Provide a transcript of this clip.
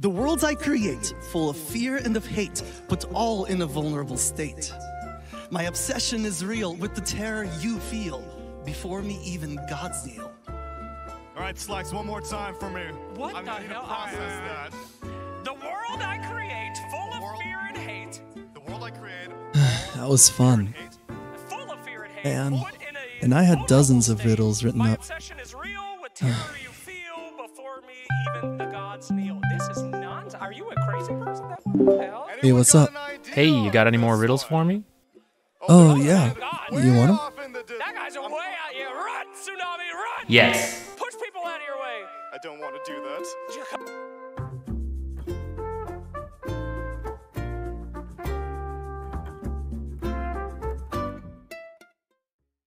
The worlds I create, full of fear and of hate, put all in a vulnerable state. My obsession is real with the terror you feel. Before me, even gods kneel. All right, Slacks, one more time for me. What I'm the gonna need to hell? process Uh, that. The world I create, full of World- fear and hate, The world I create. That was fun. hate. full of fear and hate. And- put in a and I had dozens of riddles written My up. obsession is real with terror you feel. Before me, even the gods kneel. This is nonsense. Are you a crazy person? What hell? Hey, what's up? Hey, you got any more riddles? Oh for me? Oh, oh, yeah. God. You want 'em? Off in the dis- That guy's way I'm- out here. Run, tsunami, run! Yes. Push people out of your way. I don't want to do that.